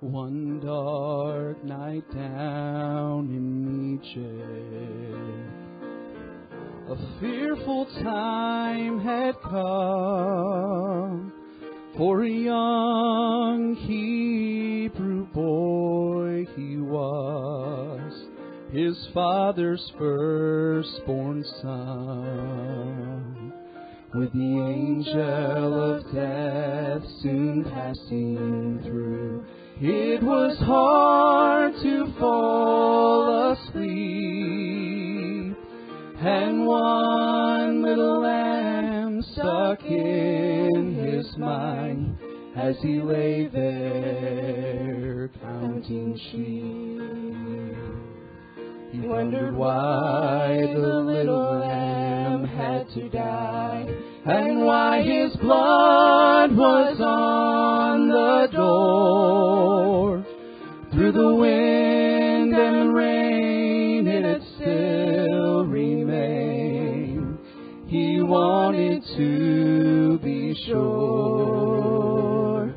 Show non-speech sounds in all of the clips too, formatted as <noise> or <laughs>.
One dark night down in Egypt, a fearful time had come for a young Hebrew boy he was, his father's firstborn son. With the angel of death soon passing through, it was hard to fall asleep, and one little lamb stuck in his mind as he lay there counting sheep. Wondered why the little lamb had to die, and why his blood was on the door. Through the wind and rain, it still remained. He wanted to be sure,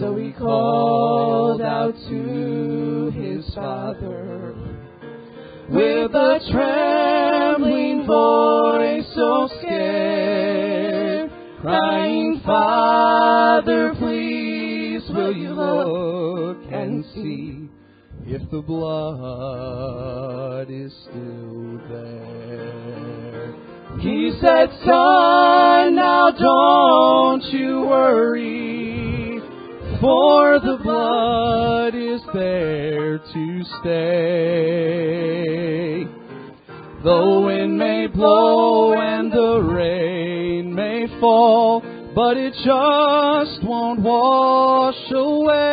so he called out to his father with a trembling voice so scared, crying, Father, please will you look and see if the blood is still there. He said, Son, now don't you worry, for the blood is there to stay. The wind may blow and the rain may fall, but it just won't wash away.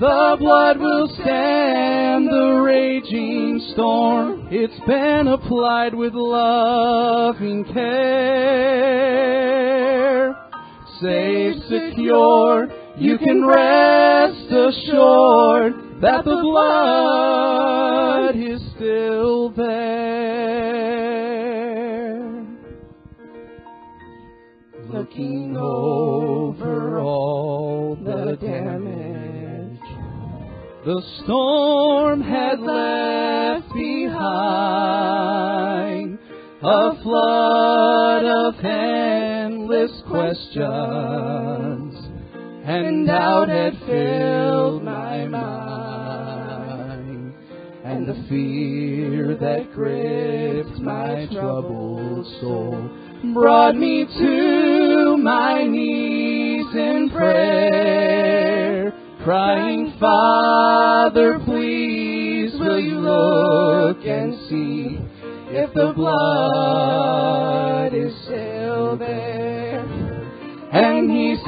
The blood will stand the raging storm. It's been applied with loving care. Safe, secure, you can rest assured that the blood is still there. Looking over all the damage the storm had left behind, a flood of endless questions and doubt had filled my mind, and the fear that gripped my troubled soul brought me to my knees in prayer, crying, Father, please will you look and see if the blood is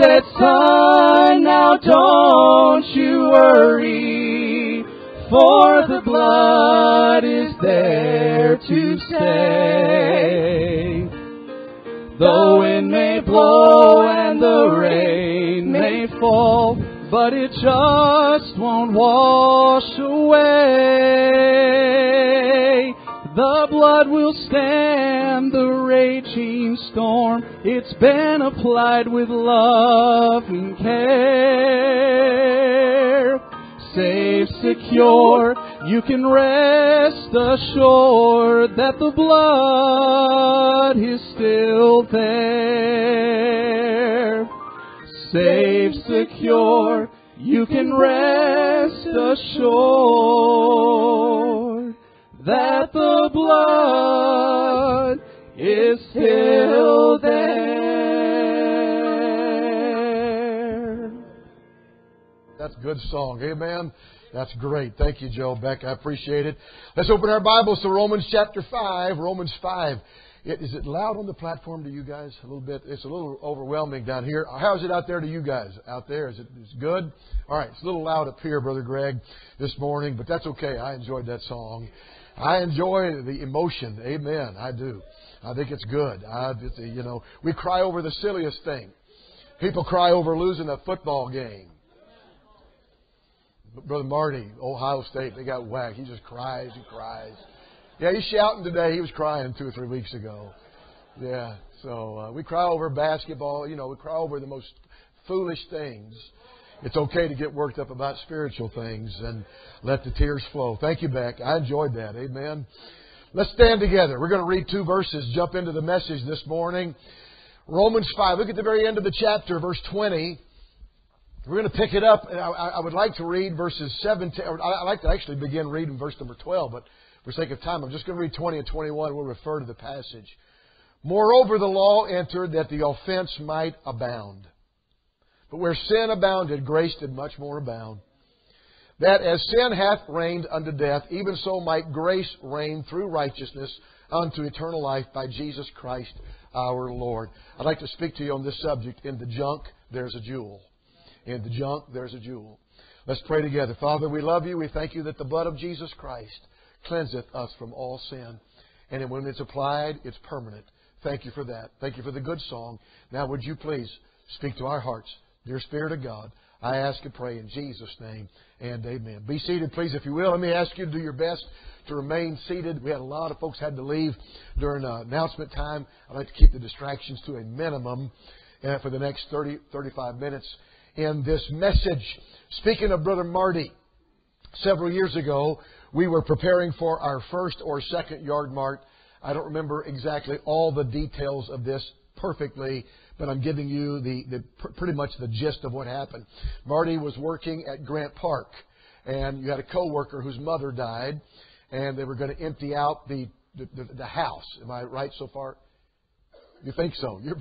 said, Son, now don't you worry, for the blood is there to stay. The wind may blow and the rain may fall, but it just won't wash away. The blood will stand the raging storm. It's been applied with loving care. Safe, secure, you can rest assured that the blood is still there. Safe, secure, you can rest assured that the blood is still there. That's a good song. Amen. That's great. Thank you, Joe Beck. I appreciate it. Let's open our Bibles to Romans chapter 5. Romans 5. It, is it loud on the platform to you guys? A little bit. It's a little overwhelming down here. How's it out there to you guys? Out there, is it is it good? All right, it's a little loud up here, Brother Greg, this morning, but that's okay. I enjoyed that song. I enjoy the emotion. Amen. I do. I think it's good. I, you know, we cry over the silliest thing. People cry over losing a football game. Brother Marty, Ohio State, they got whacked. He just cries and cries. Yeah, he's shouting today. He was crying two or three weeks ago. Yeah. So uh, we cry over basketball. You know, we cry over the most foolish things. It's okay to get worked up about spiritual things and let the tears flow. Thank you, Beck. I enjoyed that. Amen. Let's stand together. We're going to read two verses, jump into the message this morning. Romans 5. Look at the very end of the chapter, verse 20. We're going to pick it up. I, I would like to read verses 17. I'd like to actually begin reading verse number 12, but for sake of time, I'm just going to read 20 and 21. We'll refer to the passage. Moreover, the law entered that the offense might abound. But where sin abounded, grace did much more abound that as sin hath reigned unto death, even so might grace reign through righteousness unto eternal life by Jesus Christ our Lord. I'd like to speak to you on this subject. In the junk, there's a jewel. In the junk, there's a jewel. Let's pray together. Father, we love you. We thank you that the blood of Jesus Christ cleanseth us from all sin. And when it's applied, it's permanent. Thank you for that. Thank you for the good song. Now, would you please speak to our hearts, dear Spirit of God? I ask and pray in Jesus' name and amen. Be seated, please, if you will. Let me ask you to do your best to remain seated. We had a lot of folks had to leave during uh, announcement time. I'd like to keep the distractions to a minimum uh, for the next 30, 35 minutes in this message. Speaking of Brother Marty, several years ago, we were preparing for our first or second yard mart. I don't remember exactly all the details of this perfectly, but I'm giving you the, the pretty much the gist of what happened. Marty was working at Grant Park, and you had a coworker whose mother died, and they were going to empty out the, the, the, the house. Am I right so far? You think so? <laughs> You're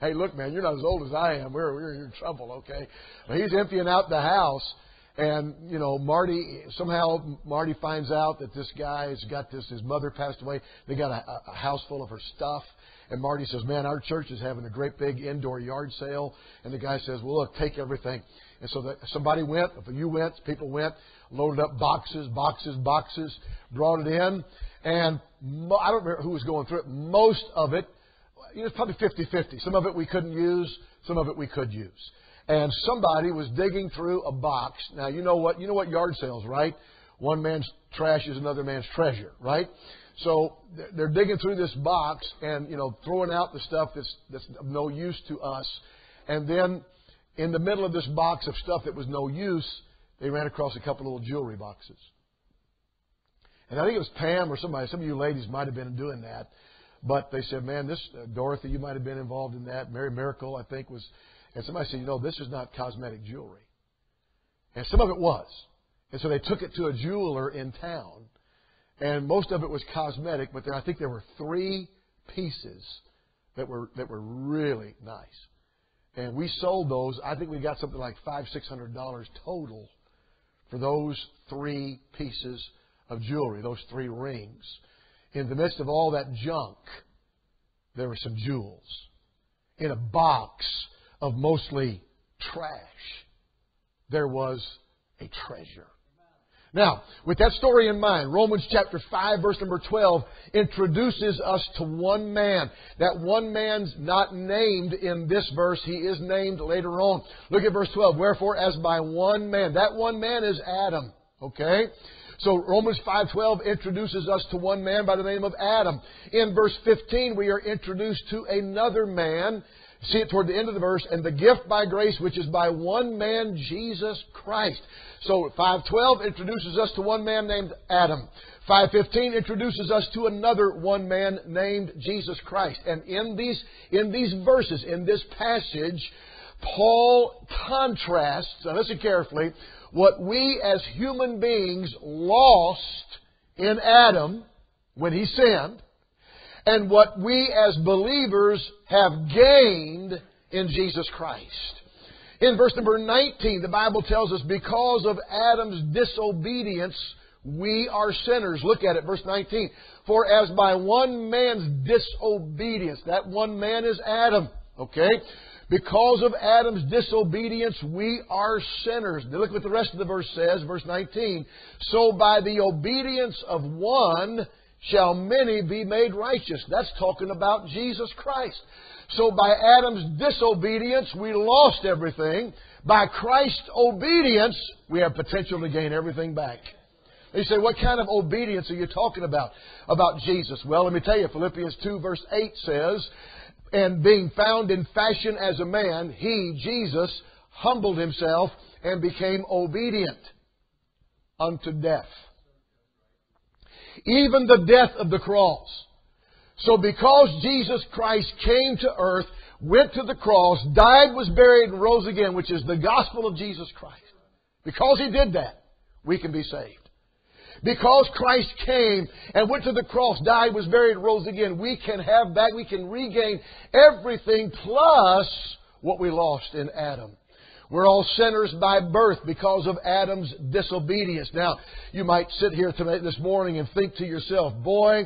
Hey, look, man, you're not as old as I am. We're, we're in trouble, okay? But he's emptying out the house, and you know, Marty somehow Marty finds out that this guy has got this. His mother passed away. They got a, a house full of her stuff, and Marty says, Man, our church is having a great big indoor yard sale. And the guy says, Well, look, take everything. And so the, somebody went, if you went, people went, loaded up boxes, boxes, boxes, brought it in. And I don't remember who was going through it. Most of it, you know, it's probably 50 50. Some of it we couldn't use, some of it we could use. And somebody was digging through a box. Now, you know what, you know what yard sales, right? One man's trash is another man's treasure, right? So they're digging through this box and you know throwing out the stuff that's that's of no use to us, and then in the middle of this box of stuff that was no use, they ran across a couple little jewelry boxes. And I think it was Pam or somebody. Some of you ladies might have been doing that, but they said, "Man, this uh, Dorothy, you might have been involved in that." Mary Miracle, I think, was. And somebody said, "You know, this is not cosmetic jewelry," and some of it was. And so they took it to a jeweler in town and most of it was cosmetic, but there, I think there were three pieces that were that were really nice. And we sold those. I think we got something like five, six hundred dollars total for those three pieces of jewelry, those three rings. In the midst of all that junk, there were some jewels in a box of mostly trash. There was a treasure. Now, with that story in mind, Romans chapter 5 verse number 12 introduces us to one man. That one man's not named in this verse. He is named later on. Look at verse 12. Wherefore, as by one man. That one man is Adam. Okay? So Romans 5:12 introduces us to one man by the name of Adam. In verse 15 we are introduced to another man. See it toward the end of the verse, and the gift by grace which is by one man Jesus Christ. So 512 introduces us to one man named Adam. 515 introduces us to another one man named Jesus Christ. And in these, in these verses, in this passage, Paul contrasts, now listen carefully, what we as human beings lost in Adam when he sinned, and what we as believers have gained in Jesus Christ. In verse number 19, the Bible tells us, because of Adam's disobedience, we are sinners. Look at it, verse 19. For as by one man's disobedience, that one man is Adam, okay? Because of Adam's disobedience, we are sinners. Now look what the rest of the verse says, verse 19. So by the obedience of one shall many be made righteous. That's talking about Jesus Christ. So by Adam's disobedience, we lost everything. By Christ's obedience, we have potential to gain everything back. You say, what kind of obedience are you talking about? About Jesus? Well, let me tell you, Philippians 2 verse 8 says, And being found in fashion as a man, he, Jesus, humbled himself and became obedient unto death. Even the death of the cross. So because Jesus Christ came to earth, went to the cross, died, was buried, and rose again, which is the gospel of Jesus Christ. Because He did that, we can be saved. Because Christ came and went to the cross, died, was buried, rose again, we can have back, we can regain everything plus what we lost in Adam. We're all sinners by birth because of Adam's disobedience. Now, you might sit here this morning and think to yourself, boy,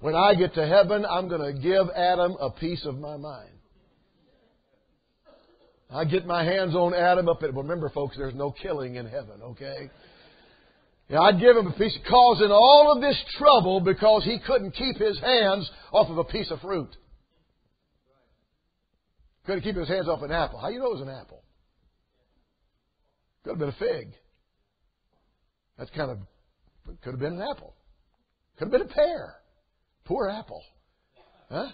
when I get to heaven, I'm going to give Adam a piece of my mind. I get my hands on Adam up at, remember folks, there's no killing in heaven, okay? Yeah, I'd give him a piece, causing all of this trouble because he couldn't keep his hands off of a piece of fruit. Couldn't keep his hands off an apple. How you know it was an apple? Could have been a fig. That's kind of, could have been an apple. Could have been a pear. Poor apple. Huh?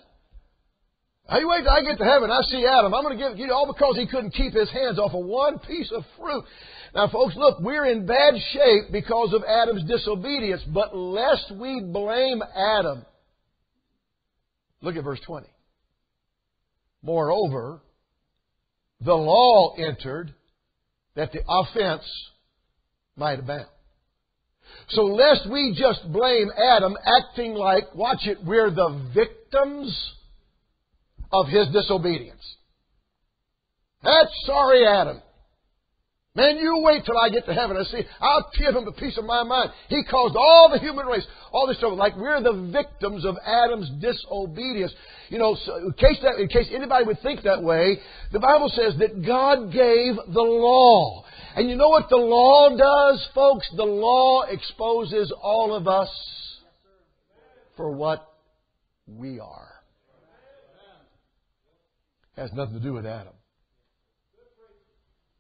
Hey, wait till I get to heaven. I see Adam. I'm going to give you all because he couldn't keep his hands off of one piece of fruit. Now, folks, look, we're in bad shape because of Adam's disobedience, but lest we blame Adam. Look at verse 20. Moreover, the law entered that the offense might abound. So lest we just blame Adam acting like, watch it, we're the victims of his disobedience. That's sorry, Adam. Man, you wait till I get to heaven and see, I'll give him a piece of my mind. He caused all the human race, all this trouble, like we're the victims of Adam's disobedience. You know, so in case that, in case anybody would think that way, the Bible says that God gave the law. And you know what the law does, folks? The law exposes all of us for what we are. Has nothing to do with Adam.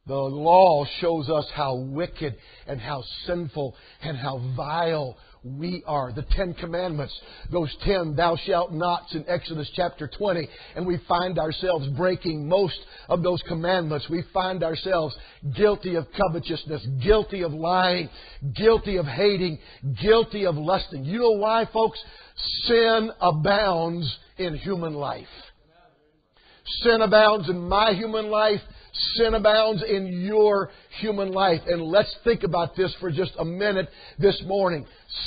The law shows us how wicked and how sinful and how vile we are. The Ten Commandments, those ten thou shalt nots in Exodus chapter 20, and we find ourselves breaking most of those commandments. We find ourselves guilty of covetousness, guilty of lying, guilty of hating, guilty of lusting. You know why, folks? Sin abounds in human life. Sin abounds in my human life. Sin abounds in your human life. And let's think about this for just a minute this morning.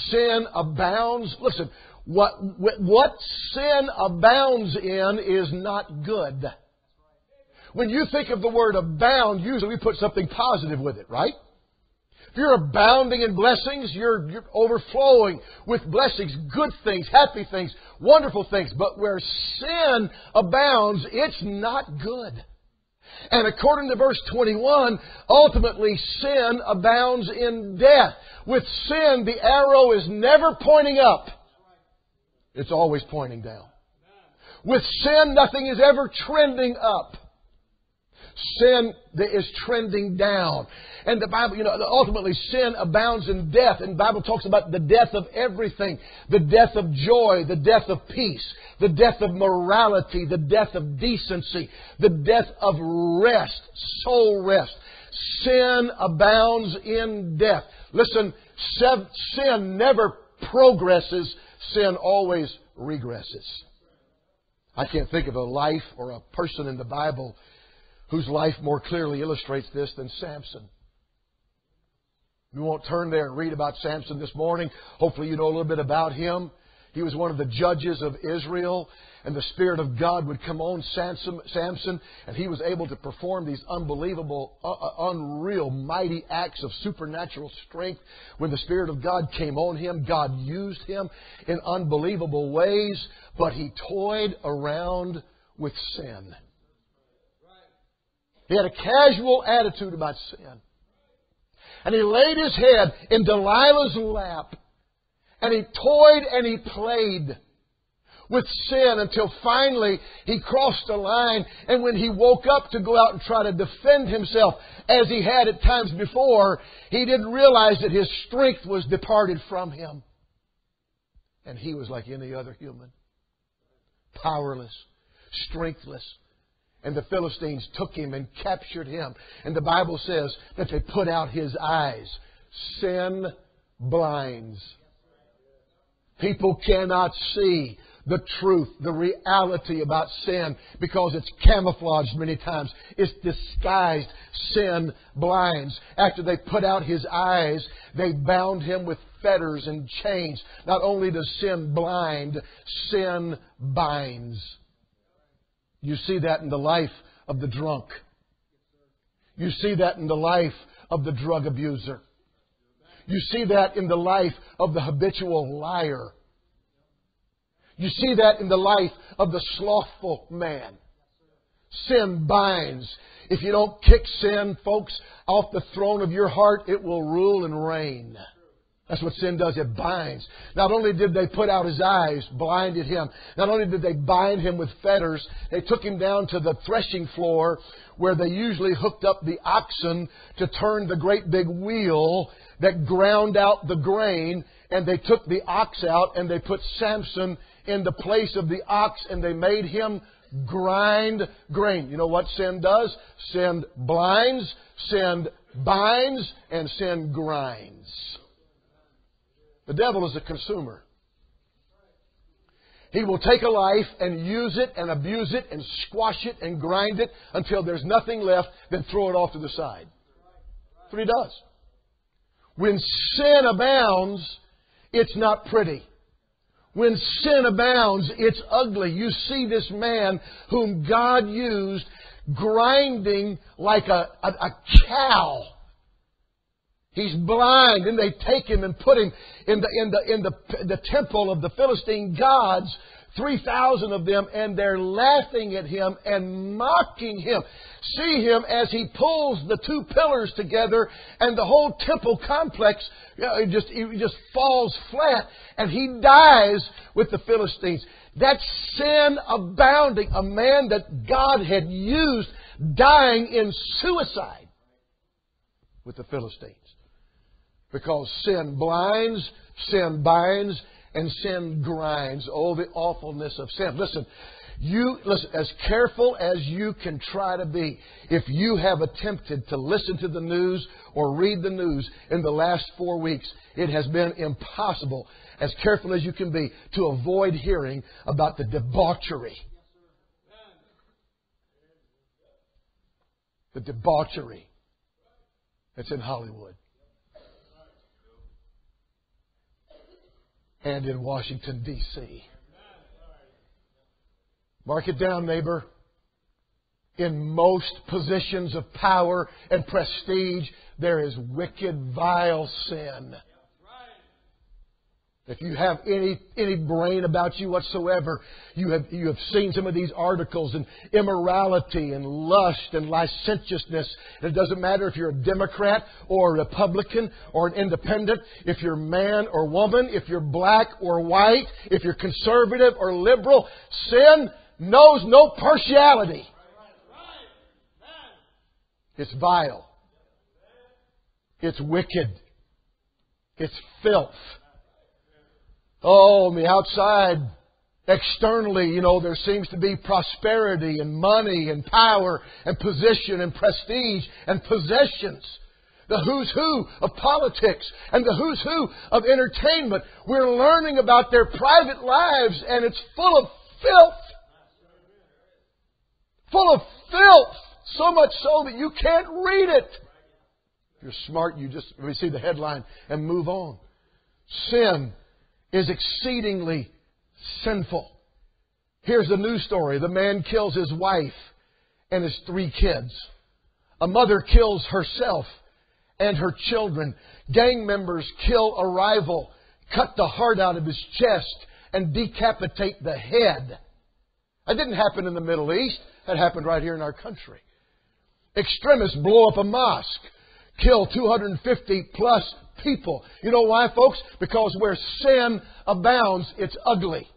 Sin abounds. Listen, what, what sin abounds in is not good. When you think of the word abound, usually we put something positive with it, right? If you're abounding in blessings, you're, you're overflowing with blessings, good things, happy things, wonderful things. But where sin abounds, it's not good. And according to verse 21, ultimately sin abounds in death. With sin, the arrow is never pointing up. It's always pointing down. With sin, nothing is ever trending up. Sin is trending down. And the Bible, you know, ultimately sin abounds in death. And the Bible talks about the death of everything. The death of joy, the death of peace, the death of morality, the death of decency, the death of rest, soul rest. Sin abounds in death. Listen, sin never progresses, sin always regresses. I can't think of a life or a person in the Bible whose life more clearly illustrates this than Samson. We won't turn there and read about Samson this morning. Hopefully, you know a little bit about him. He was one of the judges of Israel, and the Spirit of God would come on Samson, and he was able to perform these unbelievable, uh, uh, unreal, mighty acts of supernatural strength. When the Spirit of God came on him, God used him in unbelievable ways, but he toyed around with sin. He had a casual attitude about sin. And he laid his head in Delilah's lap and he toyed and he played with sin until finally he crossed the line. And when he woke up to go out and try to defend himself, as he had at times before, he didn't realize that his strength was departed from him. And he was like any other human powerless, strengthless. And the Philistines took him and captured him. And the Bible says that they put out his eyes. Sin blinds. People cannot see the truth, the reality about sin because it's camouflaged many times. It's disguised. Sin blinds. After they put out his eyes, they bound him with fetters and chains. Not only does sin blind, sin binds. You see that in the life of the drunk. You see that in the life of the drug abuser. You see that in the life of the habitual liar. You see that in the life of the slothful man. Sin binds. If you don't kick sin, folks, off the throne of your heart, it will rule and reign. That's what sin does. It binds. Not only did they put out his eyes, blinded him, not only did they bind him with fetters, they took him down to the threshing floor where they usually hooked up the oxen to turn the great big wheel that ground out the grain, and they took the ox out and they put Samson in the place of the ox and they made him grind grain. You know what sin does? Sin blinds, sin binds, and sin grinds. The devil is a consumer. He will take a life and use it and abuse it and squash it and grind it until there's nothing left, then throw it off to the side. That's what he does. When sin abounds, it's not pretty. When sin abounds, it's ugly. You see this man whom God used grinding like a, a, a cow He's blind, and they take him and put him in the, in the, in the, the temple of the Philistine gods, 3,000 of them, and they're laughing at him and mocking him. See him as he pulls the two pillars together, and the whole temple complex you know, it just, it just falls flat, and he dies with the Philistines. That sin abounding. A man that God had used dying in suicide with the Philistines. Because sin blinds, sin binds, and sin grinds. Oh, the awfulness of sin. Listen, you listen as careful as you can try to be. If you have attempted to listen to the news or read the news in the last four weeks, it has been impossible, as careful as you can be, to avoid hearing about the debauchery. The debauchery that's in Hollywood. And in Washington, D.C. Mark it down, neighbor. In most positions of power and prestige, there is wicked, vile sin. If you have any, any brain about you whatsoever, you have, you have seen some of these articles and immorality and lust and licentiousness. It doesn't matter if you're a Democrat or a Republican or an independent, if you're man or woman, if you're black or white, if you're conservative or liberal, sin knows no partiality. It's vile. It's wicked. It's filth. Oh, on the outside, externally, you know, there seems to be prosperity and money and power and position and prestige and possessions. The who's who of politics and the who's who of entertainment. We're learning about their private lives and it's full of filth. Full of filth. So much so that you can't read it. If you're smart, you just we see the headline and move on. Sin is exceedingly sinful. Here's the news story. The man kills his wife and his three kids. A mother kills herself and her children. Gang members kill a rival, cut the heart out of his chest, and decapitate the head. That didn't happen in the Middle East. That happened right here in our country. Extremists blow up a mosque, kill 250 plus people. You know why, folks? Because where sin abounds, it's ugly.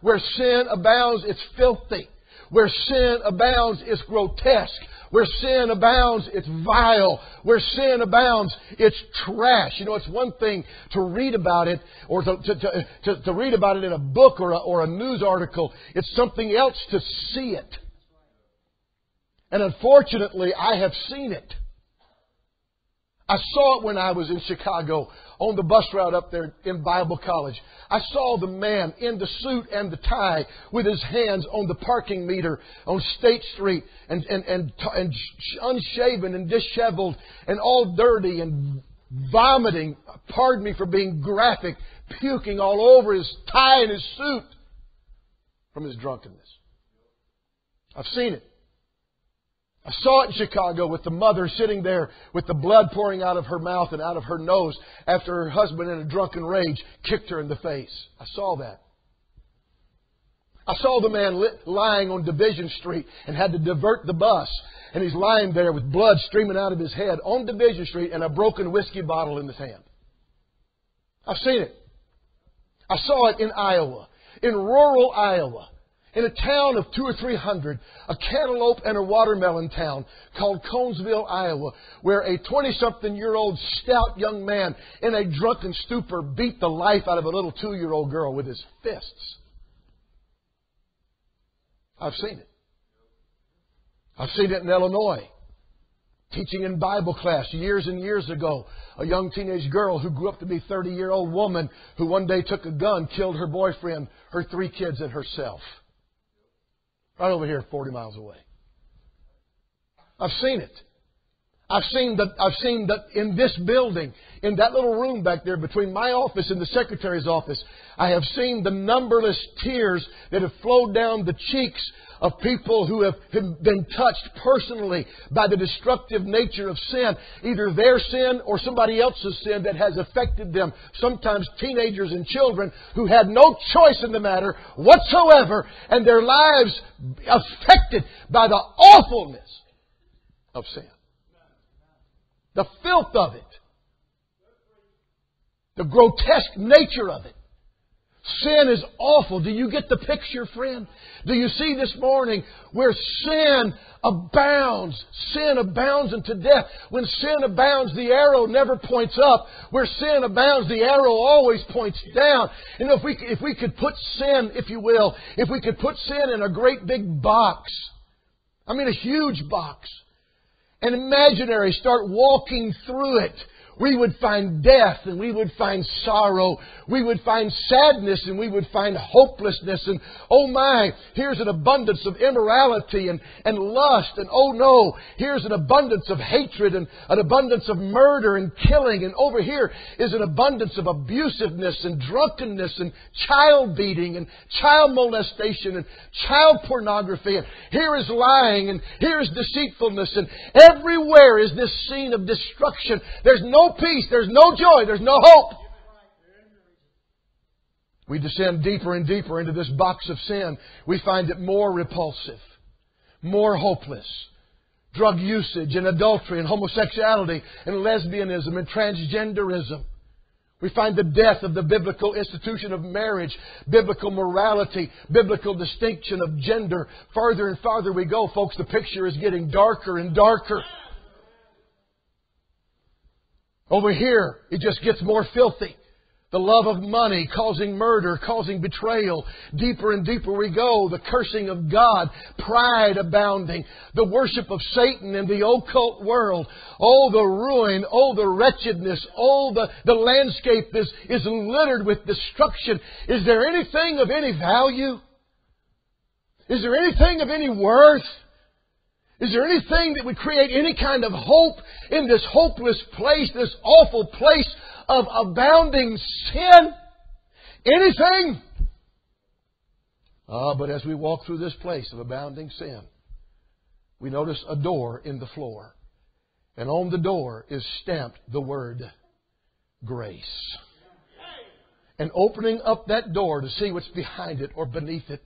Where sin abounds, it's filthy. Where sin abounds, it's grotesque. Where sin abounds, it's vile. Where sin abounds, it's trash. You know, it's one thing to read about it or to, to, to, to, read about it in a book or a, or a news article. It's something else to see it. And unfortunately, I have seen it. I saw it when I was in Chicago on the bus route up there in Bible college. I saw the man in the suit and the tie with his hands on the parking meter on State Street and, and, and, and unshaven and disheveled and all dirty and vomiting, pardon me for being graphic, puking all over his tie and his suit from his drunkenness. I've seen it. I saw it in Chicago with the mother sitting there with the blood pouring out of her mouth and out of her nose after her husband, in a drunken rage, kicked her in the face. I saw that. I saw the man lying on Division Street and had to divert the bus. And he's lying there with blood streaming out of his head on Division Street and a broken whiskey bottle in his hand. I've seen it. I saw it in Iowa, in rural Iowa in a town of two or three hundred, a cantaloupe and a watermelon town called Conesville, Iowa, where a 20 something year old stout young man in a drunken stupor beat the life out of a little two year old girl with his fists. I've seen it. I've seen it in Illinois. Teaching in Bible class years and years ago, a young teenage girl who grew up to be a 30 year old woman who one day took a gun, killed her boyfriend, her three kids, and herself. Right over here, 40 miles away. I've seen it. I've seen that, I've seen that in this building, in that little room back there between my office and the secretary's office, I have seen the numberless tears that have flowed down the cheeks of people who have been touched personally by the destructive nature of sin, either their sin or somebody else's sin that has affected them. Sometimes teenagers and children who had no choice in the matter whatsoever, and their lives affected by the awfulness of sin. The filth of it. The grotesque nature of it. Sin is awful. Do you get the picture, friend? Do you see this morning where sin abounds? Sin abounds unto death. When sin abounds, the arrow never points up. Where sin abounds, the arrow always points down. And if we, if we could put sin, if you will, if we could put sin in a great big box, I mean a huge box, and imaginary start walking through it, we would find death and we would find sorrow. We would find sadness and we would find hopelessness. And oh my, here's an abundance of immorality and, and lust. And oh no, here's an abundance of hatred and an abundance of murder and killing. And over here is an abundance of abusiveness and drunkenness and child beating and child molestation and child pornography. And here is lying and here is deceitfulness. And everywhere is this scene of destruction. There's no peace, there's no joy, there's no hope. We descend deeper and deeper into this box of sin. We find it more repulsive, more hopeless. Drug usage and adultery and homosexuality and lesbianism and transgenderism. We find the death of the biblical institution of marriage, biblical morality, biblical distinction of gender. Farther and farther we go, folks, the picture is getting darker and darker. Over here, it just gets more filthy. The love of money causing murder, causing betrayal. Deeper and deeper we go. The cursing of God, pride abounding, the worship of Satan in the occult world. Oh, the ruin, oh, the wretchedness, oh, the, the landscape is, is littered with destruction. Is there anything of any value? Is there anything of any worth? Is there anything that would create any kind of hope in this hopeless place, this awful place of abounding sin? Anything? Ah, but as we walk through this place of abounding sin, we notice a door in the floor. And on the door is stamped the word grace. And opening up that door to see what's behind it or beneath it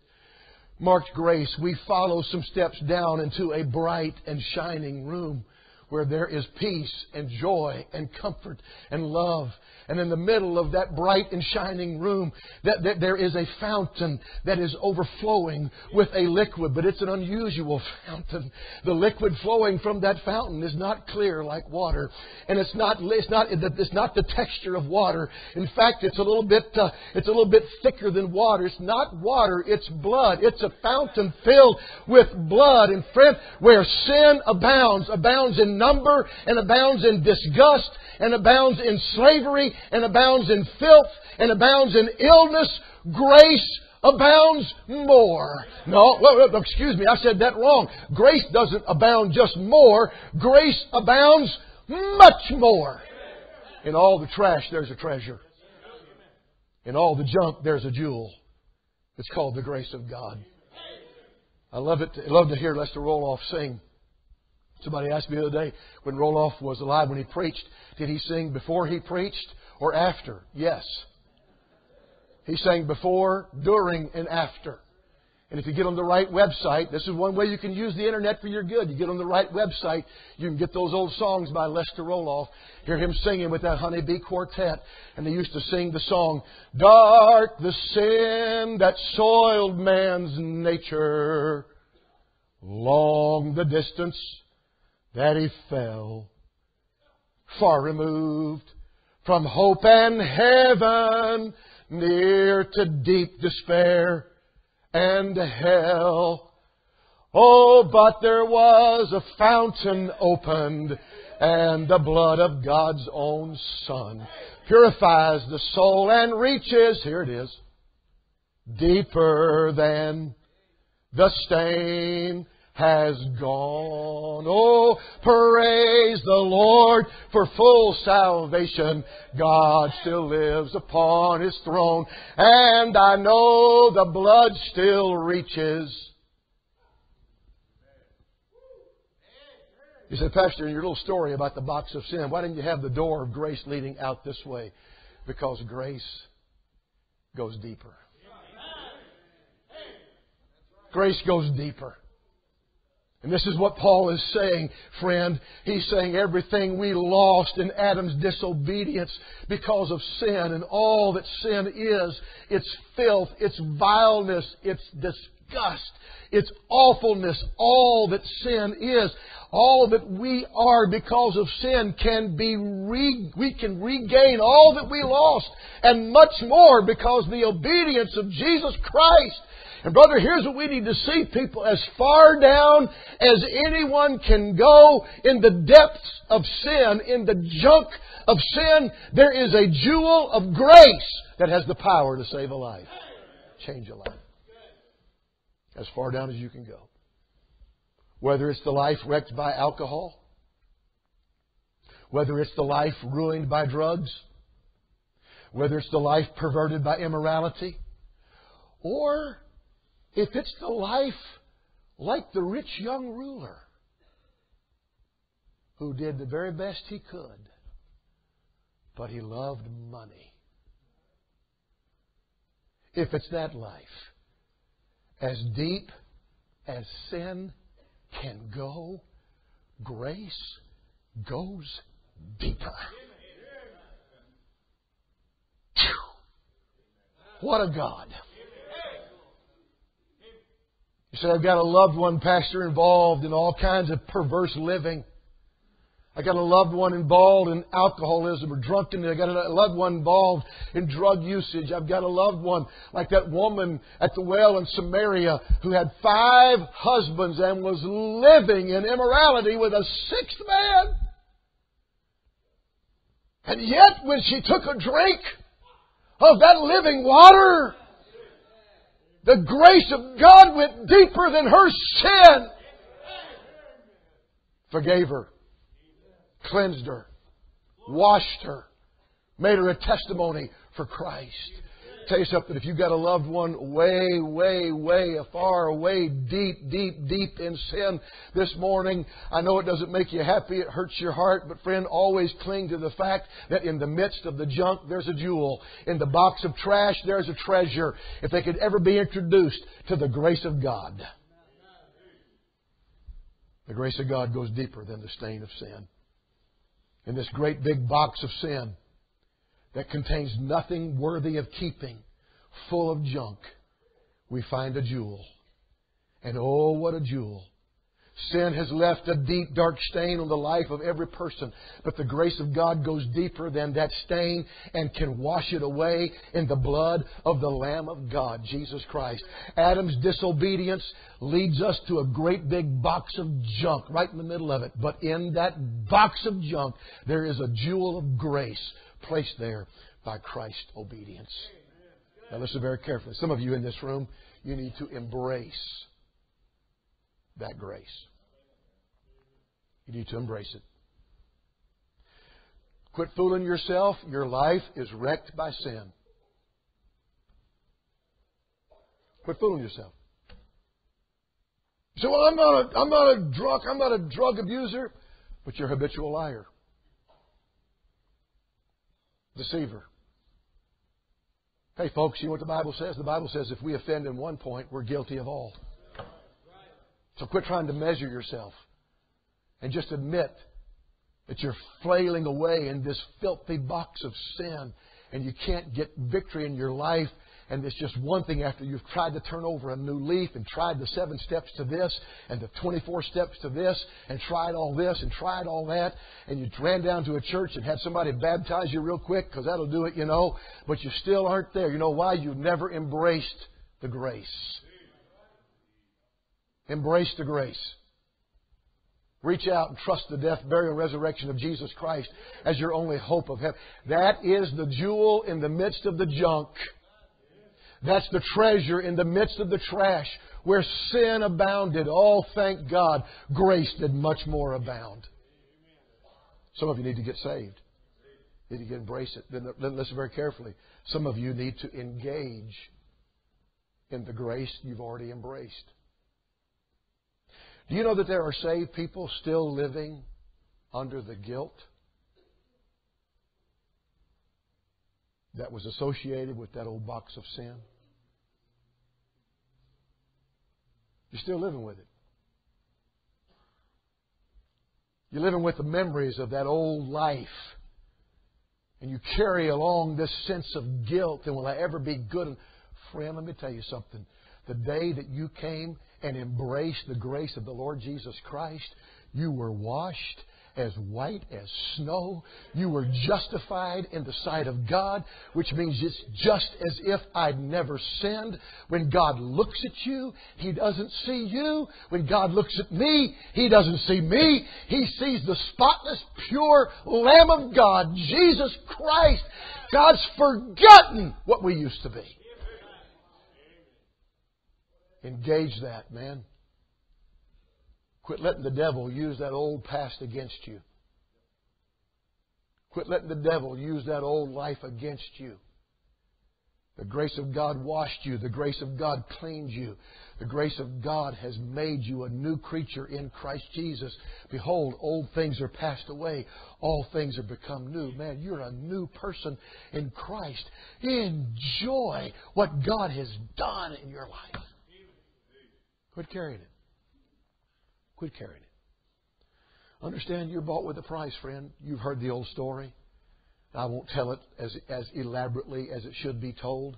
marked grace, we follow some steps down into a bright and shining room where there is peace and joy and comfort and love. And in the middle of that bright and shining room, that, that there is a fountain that is overflowing with a liquid, but it's an unusual <laughs> fountain. The liquid flowing from that fountain is not clear like water, and it's not it's not it's not the texture of water. In fact, it's a little bit uh, it's a little bit thicker than water. It's not water; it's blood. It's a fountain filled with blood. And friend, where sin abounds, abounds in number and abounds in disgust and abounds in slavery and abounds in filth and abounds in illness, grace abounds more. No, excuse me, I said that wrong. Grace doesn't abound just more, grace abounds much more. In all the trash, there's a treasure. In all the junk, there's a jewel. It's called the grace of God. I love it. I love to hear Lester Roloff sing. Somebody asked me the other day when Roloff was alive, when he preached, did he sing before he preached or after? Yes. He's saying before, during, and after. And if you get on the right website, this is one way you can use the internet for your good. You get on the right website, you can get those old songs by Lester Roloff. Hear him singing with that Honeybee Quartet. And they used to sing the song, Dark the sin that soiled man's nature. Long the distance that he fell, far removed from hope and heaven, near to deep despair and hell. Oh, but there was a fountain opened, and the blood of God's own Son purifies the soul and reaches, here it is, deeper than the stain has gone. Oh, praise the Lord for full salvation. God still lives upon His throne. And I know the blood still reaches. You said, Pastor, in your little story about the box of sin, why didn't you have the door of grace leading out this way? Because grace goes deeper. Grace goes deeper. And this is what Paul is saying, friend. He's saying everything we lost in Adam's disobedience because of sin and all that sin is, its filth, its vileness, its disgust, its awfulness, all that sin is, all that we are because of sin can be re- we can regain all that we lost and much more because the obedience of Jesus Christ and brother, here's what we need to see people as far down as anyone can go in the depths of sin, in the junk of sin, there is a jewel of grace that has the power to save a life, change a life. As far down as you can go. Whether it's the life wrecked by alcohol, whether it's the life ruined by drugs, whether it's the life perverted by immorality, or if it's the life like the rich young ruler who did the very best he could, but he loved money. If it's that life, as deep as sin can go, grace goes deeper. What a God. You say, I've got a loved one, Pastor, involved in all kinds of perverse living. I got a loved one involved in alcoholism or drunkenness. I got a loved one involved in drug usage. I've got a loved one like that woman at the well in Samaria who had five husbands and was living in immorality with a sixth man. And yet, when she took a drink of that living water, the grace of God went deeper than her sin. Forgave her, cleansed her, washed her, made her a testimony for Christ tell you something. If you've got a loved one way, way, way far away, deep, deep, deep in sin this morning, I know it doesn't make you happy. It hurts your heart. But friend, always cling to the fact that in the midst of the junk, there's a jewel. In the box of trash, there's a treasure. If they could ever be introduced to the grace of God. The grace of God goes deeper than the stain of sin. In this great big box of sin that contains nothing worthy of keeping, full of junk, we find a jewel. And oh, what a jewel. Sin has left a deep, dark stain on the life of every person, but the grace of God goes deeper than that stain and can wash it away in the blood of the Lamb of God, Jesus Christ. Adam's disobedience leads us to a great big box of junk right in the middle of it, but in that box of junk, there is a jewel of grace placed there by Christ's obedience. Now listen very carefully. Some of you in this room, you need to embrace that grace. You need to embrace it. Quit fooling yourself. Your life is wrecked by sin. Quit fooling yourself. You say, well, I'm not a I'm not a drunk, I'm not a drug abuser, but you're a habitual liar. Deceiver. Hey folks, you know what the Bible says? The Bible says if we offend in one point, we're guilty of all. So quit trying to measure yourself and just admit that you're flailing away in this filthy box of sin and you can't get victory in your life and it's just one thing after you've tried to turn over a new leaf and tried the seven steps to this and the 24 steps to this and tried all this and tried all that and you ran down to a church and had somebody baptize you real quick because that'll do it, you know, but you still aren't there. You know why? You've never embraced the grace. Embrace the grace. Reach out and trust the death, burial, and resurrection of Jesus Christ as your only hope of heaven. That is the jewel in the midst of the junk. That's the treasure in the midst of the trash where sin abounded. Oh, thank God, grace did much more abound. Some of you need to get saved. You need to embrace it. Then, then listen very carefully. Some of you need to engage in the grace you've already embraced. Do you know that there are saved people still living under the guilt that was associated with that old box of sin? You're still living with it. You're living with the memories of that old life. And you carry along this sense of guilt and will I ever be good? And friend, let me tell you something. The day that you came and embraced the grace of the Lord Jesus Christ, you were washed as white as snow. You were justified in the sight of God, which means it's just as if I'd never sinned. When God looks at you, He doesn't see you. When God looks at me, He doesn't see me. He sees the spotless, pure Lamb of God, Jesus Christ. God's forgotten what we used to be. Engage that, man. Quit letting the devil use that old past against you. Quit letting the devil use that old life against you. The grace of God washed you. The grace of God cleaned you. The grace of God has made you a new creature in Christ Jesus. Behold, old things are passed away. All things are become new. Man, you're a new person in Christ. Enjoy what God has done in your life. Quit carrying it. Quit carrying it. Understand you're bought with a price, friend. You've heard the old story. I won't tell it as, as elaborately as it should be told.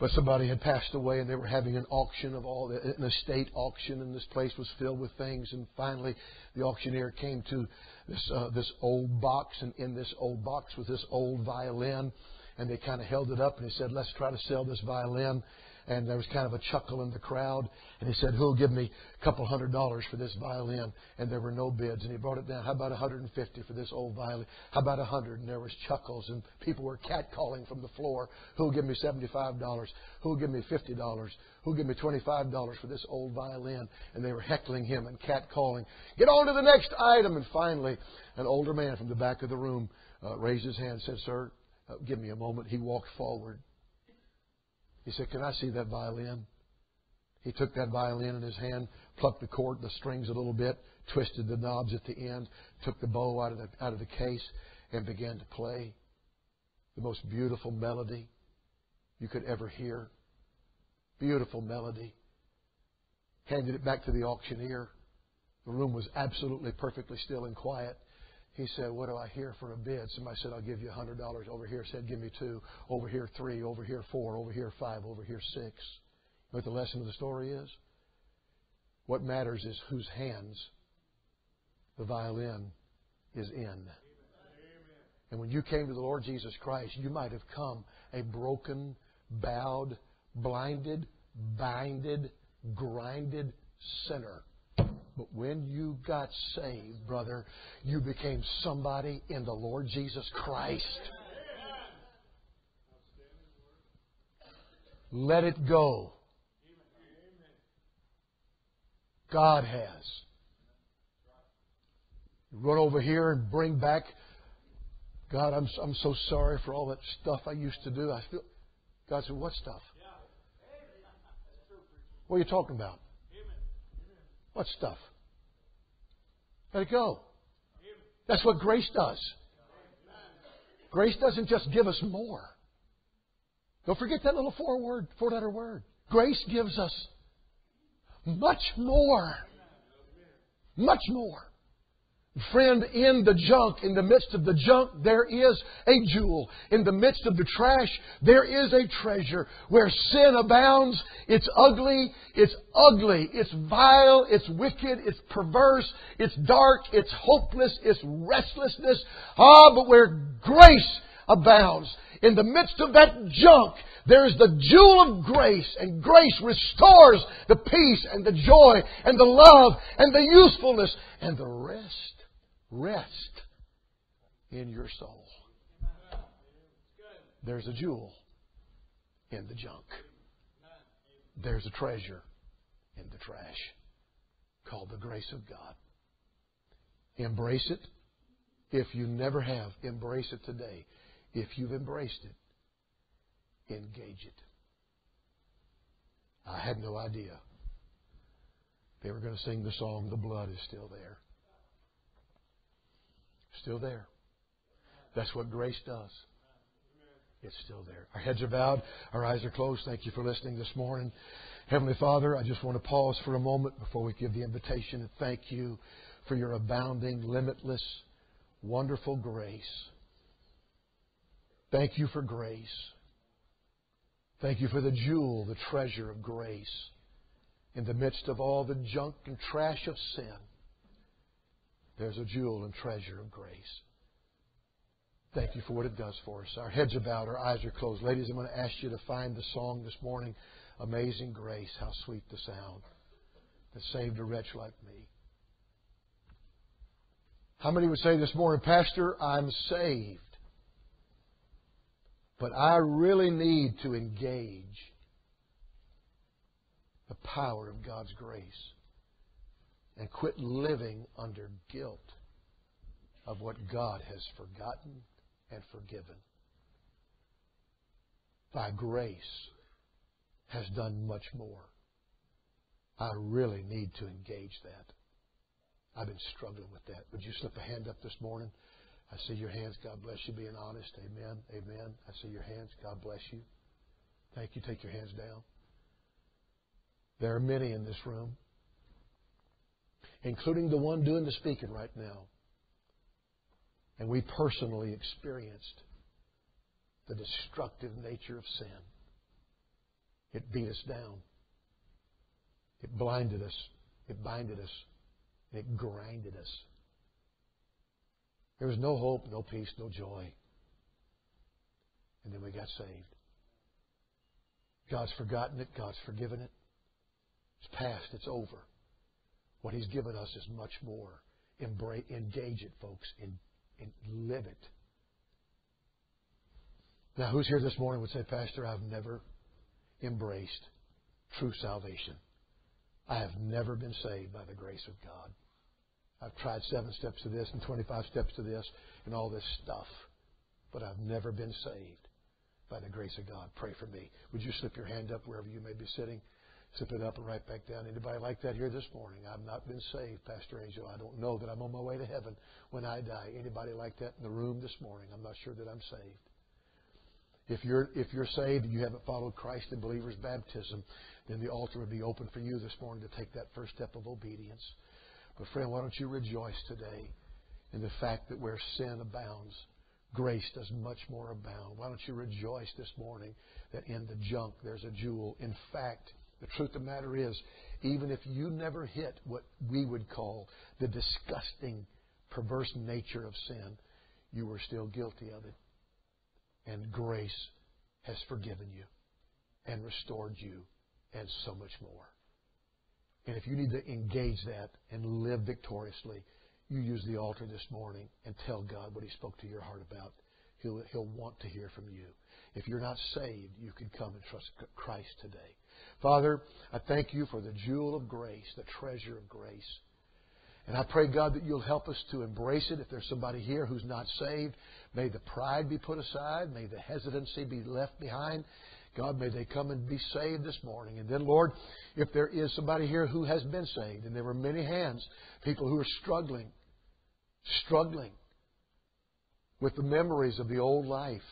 But somebody had passed away and they were having an auction of all, an estate auction, and this place was filled with things. And finally, the auctioneer came to this, uh, this old box, and in this old box was this old violin. And they kind of held it up and he said, Let's try to sell this violin and there was kind of a chuckle in the crowd. And he said, "Who'll give me a couple hundred dollars for this violin?" And there were no bids. And he brought it down. How about hundred and fifty for this old violin? How about hundred? And there was chuckles, and people were catcalling from the floor. Who'll give me seventy-five dollars? Who'll give me fifty dollars? Who'll give me twenty-five dollars for this old violin? And they were heckling him and catcalling. Get on to the next item. And finally, an older man from the back of the room uh, raised his hand and said, "Sir, uh, give me a moment." He walked forward. He said, Can I see that violin? He took that violin in his hand, plucked the cord, the strings a little bit, twisted the knobs at the end, took the bow out of the, out of the case, and began to play the most beautiful melody you could ever hear. Beautiful melody. Handed it back to the auctioneer. The room was absolutely perfectly still and quiet. He said, What do I hear for a bid? Somebody said, I'll give you a $100. Over here said, Give me two. Over here, three. Over here, four. Over here, five. Over here, six. You know what the lesson of the story is? What matters is whose hands the violin is in. And when you came to the Lord Jesus Christ, you might have come a broken, bowed, blinded, binded, grinded sinner. But when you got saved, brother, you became somebody in the Lord Jesus Christ. Let it go. God has. Run over here and bring back. God, I'm I'm so sorry for all that stuff I used to do. I feel. God said, "What stuff? What are you talking about? What stuff? Let it go. That's what grace does. Grace doesn't just give us more. Don't forget that little four word, four letter word. Grace gives us much more. Much more. Friend, in the junk, in the midst of the junk, there is a jewel. In the midst of the trash, there is a treasure. Where sin abounds, it's ugly, it's ugly, it's vile, it's wicked, it's perverse, it's dark, it's hopeless, it's restlessness. Ah, but where grace abounds, in the midst of that junk, there is the jewel of grace, and grace restores the peace and the joy and the love and the usefulness and the rest rest in your soul. There's a jewel in the junk. There's a treasure in the trash called the grace of God. Embrace it. If you never have, embrace it today. If you've embraced it, engage it. I had no idea they were going to sing the song, The Blood is Still There. Still there. That's what grace does. It's still there. Our heads are bowed, our eyes are closed. Thank you for listening this morning. Heavenly Father, I just want to pause for a moment before we give the invitation and thank you for your abounding, limitless, wonderful grace. Thank you for grace. Thank you for the jewel, the treasure of grace in the midst of all the junk and trash of sin. There's a jewel and treasure of grace. Thank you for what it does for us. Our heads are bowed, our eyes are closed. Ladies, I'm going to ask you to find the song this morning, Amazing Grace, How Sweet the Sound, that saved a wretch like me. How many would say this morning, Pastor, I'm saved, but I really need to engage the power of God's grace? And quit living under guilt of what God has forgotten and forgiven. By grace has done much more. I really need to engage that. I've been struggling with that. Would you slip a hand up this morning? I see your hands. God bless you being honest. Amen. Amen. I see your hands. God bless you. Thank you. Take your hands down. There are many in this room including the one doing the speaking right now. And we personally experienced the destructive nature of sin. It beat us down. It blinded us. It binded us. It grinded us. There was no hope, no peace, no joy. And then we got saved. God's forgotten it. God's forgiven it. It's past. It's over. What He's given us is much more. Embrace, engage it, folks, and, and live it. Now, who's here this morning would say, Pastor, I've never embraced true salvation. I have never been saved by the grace of God. I've tried seven steps to this and 25 steps to this and all this stuff, but I've never been saved by the grace of God. Pray for me. Would you slip your hand up wherever you may be sitting? Zip it up and right back down. Anybody like that here this morning? I've not been saved, Pastor Anglea. I don't know that I'm on my way to heaven when I die. Anybody like that in the room this morning? I'm not sure that I'm saved. If you're if you're saved and you haven't followed Christ in believer's baptism, then the altar would be open for you this morning to take that first step of obedience. But, friend, why don't you rejoice today in the fact that where sin abounds, grace does much more abound. Why don't you rejoice this morning that in the junk there's a jewel? In fact, the truth of the matter is, even if you never hit what we would call the disgusting, perverse nature of sin, you were still guilty of it. And grace has forgiven you and restored you and so much more. And if you need to engage that and live victoriously, you use the altar this morning and tell God what He spoke to your heart about. He'll, he'll want to hear from you. If you're not saved, you can come and trust Christ today. Father, I thank you for the jewel of grace, the treasure of grace. And I pray, God, that you'll help us to embrace it. If there's somebody here who's not saved, may the pride be put aside. May the hesitancy be left behind. God, may they come and be saved this morning. And then, Lord, if there is somebody here who has been saved, and there were many hands, people who are struggling, struggling with the memories of the old life,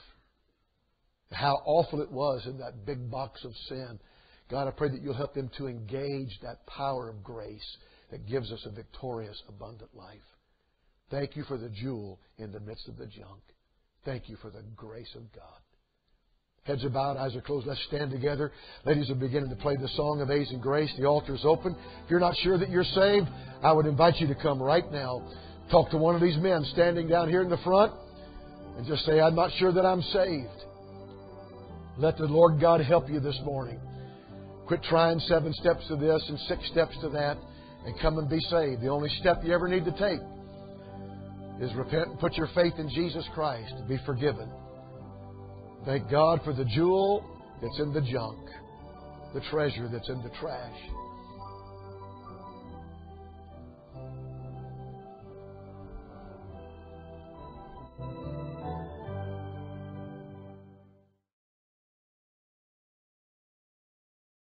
how awful it was in that big box of sin. God, I pray that you'll help them to engage that power of grace that gives us a victorious, abundant life. Thank you for the jewel in the midst of the junk. Thank you for the grace of God. Heads are bowed, eyes are closed. Let's stand together. Ladies are beginning to play the song of Amazing Grace. The altar is open. If you're not sure that you're saved, I would invite you to come right now. Talk to one of these men standing down here in the front and just say, I'm not sure that I'm saved. Let the Lord God help you this morning. Quit trying seven steps to this and six steps to that and come and be saved. The only step you ever need to take is repent and put your faith in Jesus Christ to be forgiven. Thank God for the jewel that's in the junk, the treasure that's in the trash.